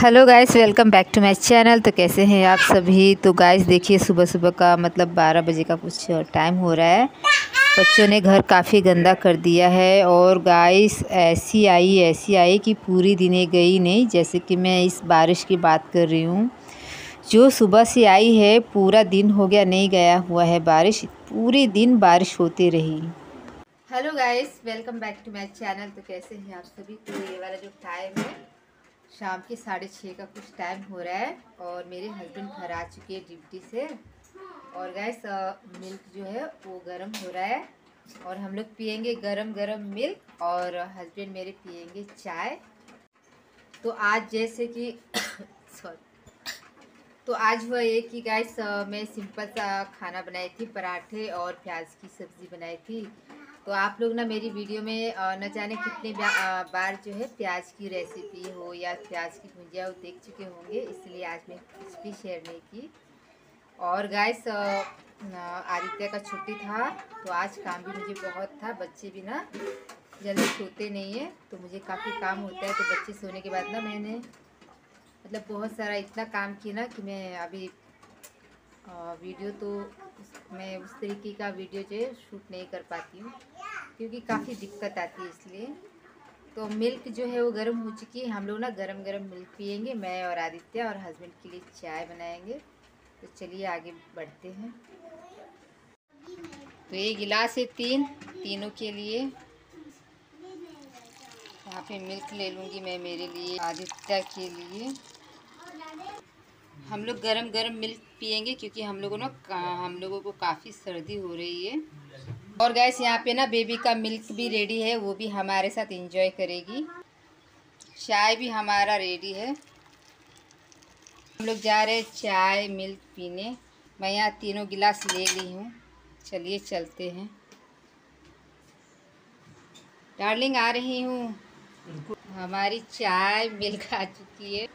Hello guys welcome back to my channel तो कैसे हैं आप सभी? तो गाइस देखिए सुबह सुबह का मतलब 12 बजे का कुछ टाइम हो रहा है। बच्चों ने घर काफ़ी गंदा कर दिया है और गाइस ऐसी आई ऐसी आई कि पूरी दिने गई नहीं। जैसे कि मैं इस बारिश की बात कर रही हूँ। जो सुबह से आई है, पूरा दिन हो गया, नहीं गया हुआ है बारिश। पूरे दिन बारिश होती रही। Hello guys welcome back to my channel तो कैसे हैं आप सभी? तो ये वाला जो टाइम है शाम के साढ़े छः का कुछ टाइम हो रहा है और मेरे हस्बैंड घर आ चुके हैं ड्यूटी से। और गैस मिल्क जो है वो गर्म हो रहा है और हम लोग पियेंगे गरम गरम मिल्क और हस्बैंड मेरे पियेंगे चाय। तो आज जैसे कि सॉरी तो आज हुआ ये कि गैस मैं सिंपल सा खाना बनाई थी, पराठे और प्याज की सब्ज़ी बनाई थी। तो आप लोग ना मेरी वीडियो में न जाने कितने बार जो है प्याज की रेसिपी हो या प्याज की भुजिया हो देख चुके होंगे, इसलिए आज मैं कुछ भी शेयर नहीं की। और गाइस आदित्य का छुट्टी था तो आज काम भी मुझे बहुत था, बच्चे भी ना जल्दी सोते नहीं है तो मुझे काफ़ी काम होता है तो बच्चे सोने के बाद ना मैंने मतलब बहुत सारा इतना काम किया ना कि मैं अभी वीडियो तो मैं उस तरीके का वीडियो जो है शूट नहीं कर पाती हूँ, क्योंकि काफ़ी दिक्कत आती है इसलिए। तो मिल्क जो है वो गर्म हो चुकी है, हम लोग ना गरम गरम मिल्क पियेंगे, मैं और आदित्य और हस्बैंड के लिए चाय बनाएँगे। तो चलिए आगे बढ़ते हैं। तो ये गिलास है तीन, तीनों के लिए। यहाँ पे मिल्क ले लूँगी मैं मेरे लिए, आदित्य के लिए। हम लोग गरम गरम मिल्क पियेंगे क्योंकि हम लोगों ना हम लोगों को काफ़ी सर्दी हो रही है। और गैस यहाँ पे ना बेबी का मिल्क भी रेडी है, वो भी हमारे साथ इंजॉय करेगी। चाय भी हमारा रेडी है। हम लोग जा रहे हैं चाय मिल्क पीने। मैं यहाँ तीनों गिलास ले ली हूँ। चलिए चलते हैं। डार्लिंग आ रही हूँ। हमारी चाय मिल्क आ चुकी है।